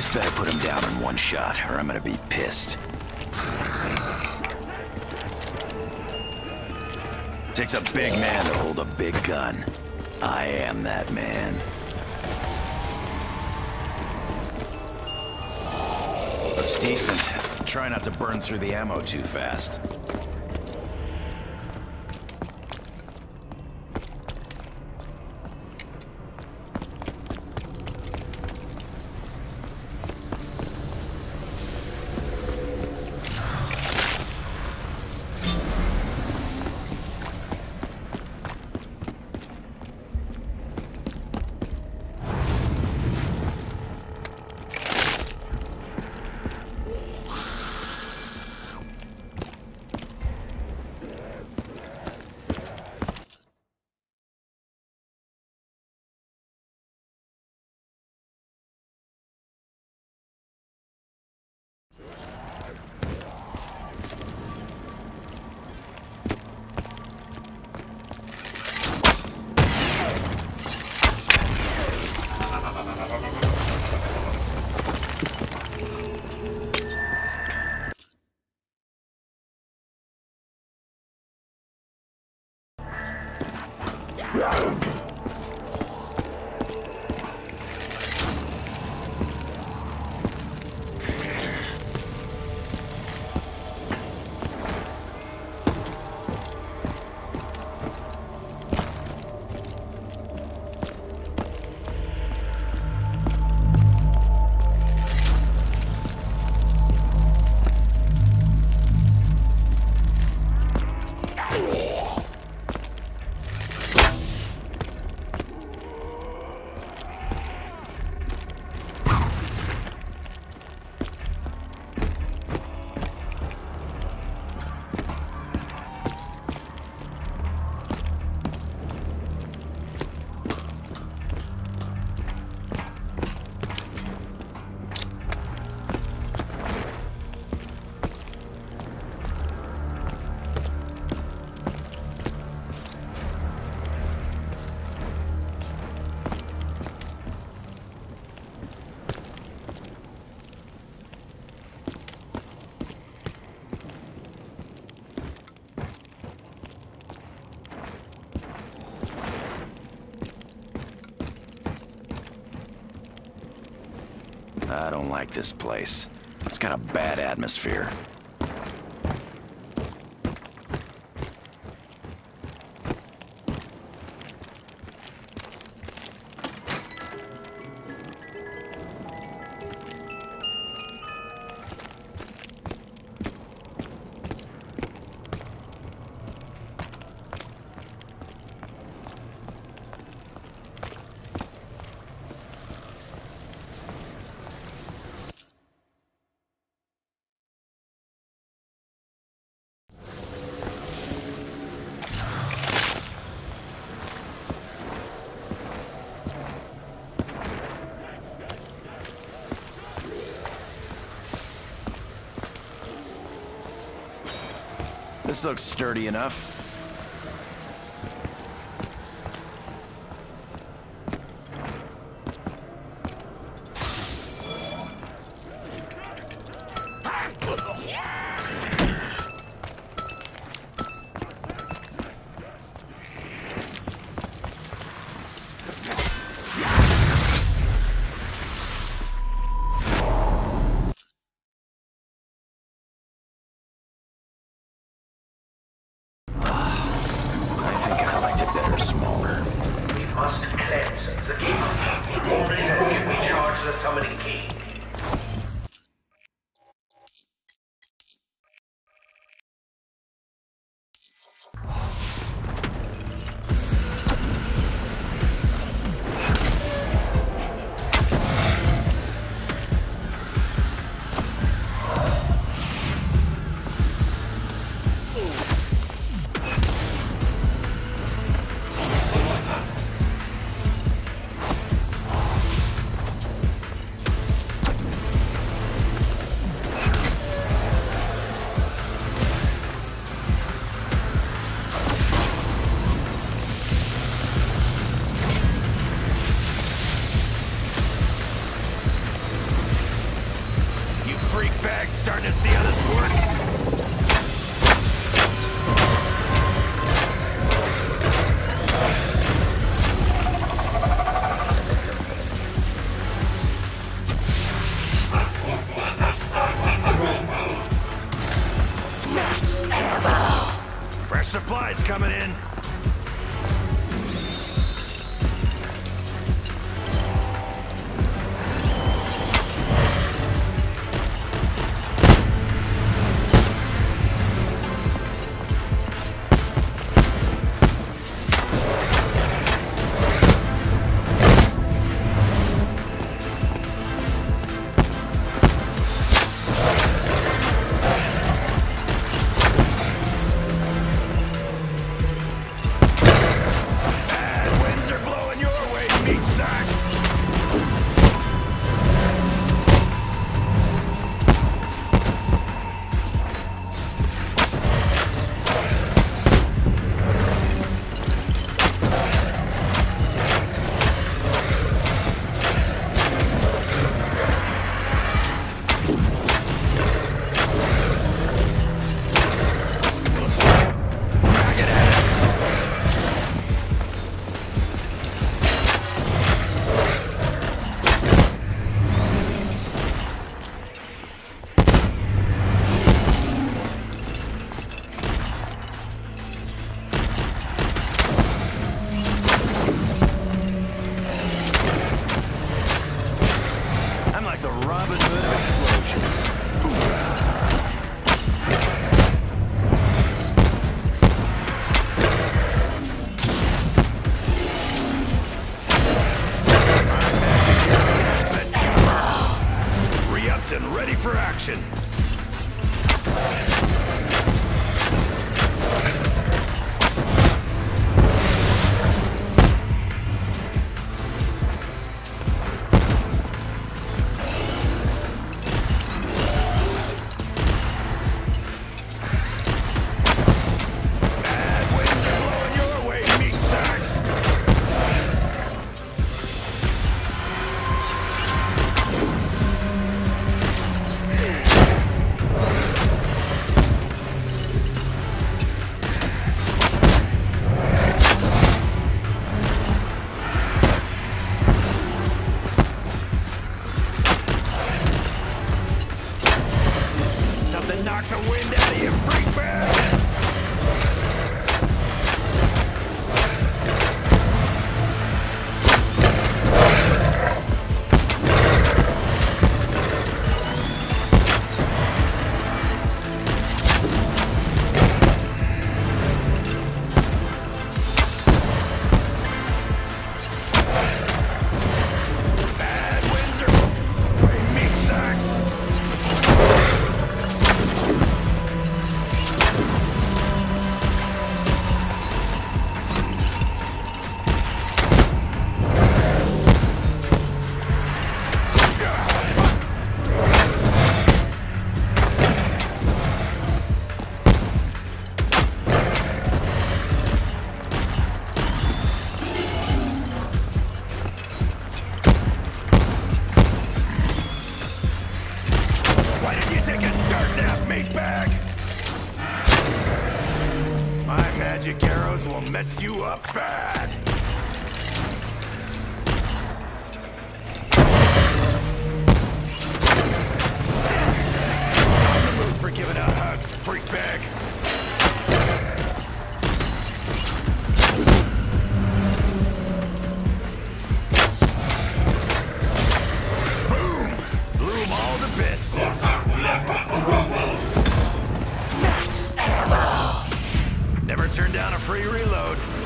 This better put him down in one shot, or I'm gonna be pissed. Takes a big man to hold a big gun. I am that man. Looks decent. Try not to burn through the ammo too fast. Down. I don't like this place. It's got a bad atmosphere. This looks sturdy enough. for action. My magic arrows will mess you up bad. I'm in the mood for giving out hugs, freak bad. free reload.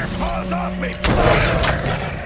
your claws off me!